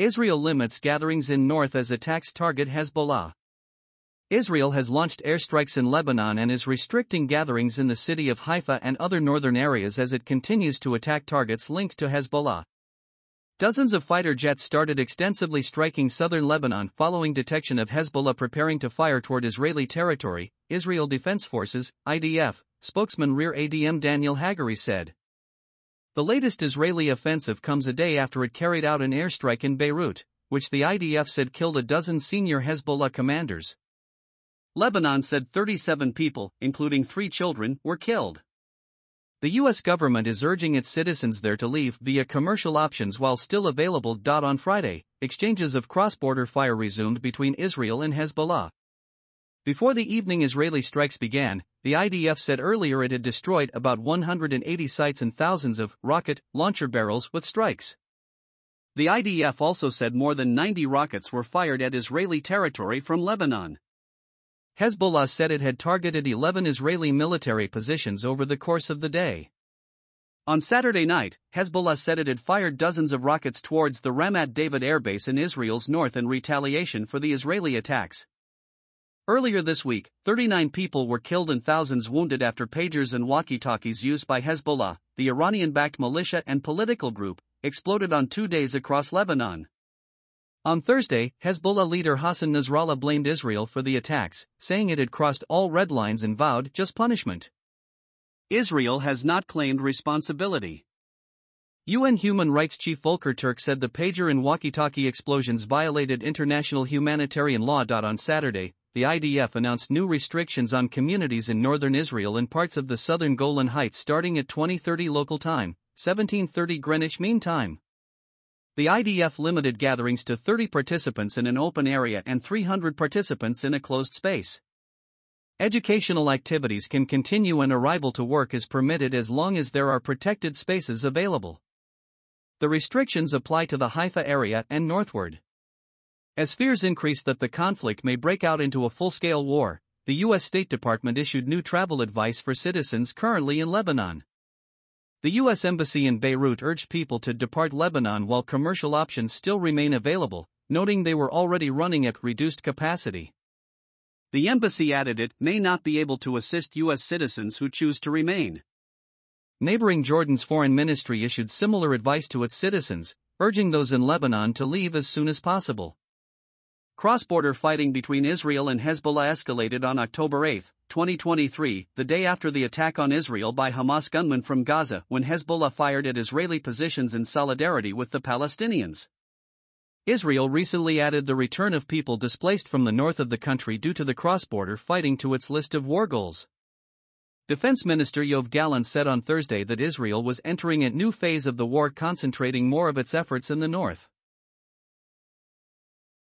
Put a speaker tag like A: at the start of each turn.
A: Israel limits gatherings in north as attacks target Hezbollah. Israel has launched airstrikes in Lebanon and is restricting gatherings in the city of Haifa and other northern areas as it continues to attack targets linked to Hezbollah. Dozens of fighter jets started extensively striking southern Lebanon following detection of Hezbollah preparing to fire toward Israeli territory, Israel Defense Forces, IDF, spokesman Rear ADM Daniel Hagari said. The latest Israeli offensive comes a day after it carried out an airstrike in Beirut, which the IDF said killed a dozen senior Hezbollah commanders. Lebanon said 37 people, including three children, were killed. The U.S. government is urging its citizens there to leave via commercial options while still available. On Friday, exchanges of cross border fire resumed between Israel and Hezbollah. Before the evening Israeli strikes began, the IDF said earlier it had destroyed about 180 sites and thousands of rocket launcher barrels with strikes. The IDF also said more than 90 rockets were fired at Israeli territory from Lebanon. Hezbollah said it had targeted 11 Israeli military positions over the course of the day. On Saturday night, Hezbollah said it had fired dozens of rockets towards the Ramat David airbase in Israel's north in retaliation for the Israeli attacks. Earlier this week, 39 people were killed and thousands wounded after pagers and walkie talkies used by Hezbollah, the Iranian backed militia and political group, exploded on two days across Lebanon. On Thursday, Hezbollah leader Hassan Nasrallah blamed Israel for the attacks, saying it had crossed all red lines and vowed just punishment. Israel has not claimed responsibility. UN Human Rights Chief Volker Turk said the pager and walkie talkie explosions violated international humanitarian law. On Saturday, the IDF announced new restrictions on communities in northern Israel and parts of the southern Golan Heights starting at 2030 local time, 1730 Greenwich Mean Time. The IDF limited gatherings to 30 participants in an open area and 300 participants in a closed space. Educational activities can continue and arrival to work is permitted as long as there are protected spaces available. The restrictions apply to the Haifa area and northward. As fears increase that the conflict may break out into a full scale war, the U.S. State Department issued new travel advice for citizens currently in Lebanon. The U.S. Embassy in Beirut urged people to depart Lebanon while commercial options still remain available, noting they were already running at reduced capacity. The embassy added it may not be able to assist U.S. citizens who choose to remain. Neighboring Jordan's foreign ministry issued similar advice to its citizens, urging those in Lebanon to leave as soon as possible. Cross border fighting between Israel and Hezbollah escalated on October 8, 2023, the day after the attack on Israel by Hamas gunmen from Gaza when Hezbollah fired at Israeli positions in solidarity with the Palestinians. Israel recently added the return of people displaced from the north of the country due to the cross border fighting to its list of war goals. Defense Minister Yoav Gallant said on Thursday that Israel was entering a new phase of the war, concentrating more of its efforts in the north.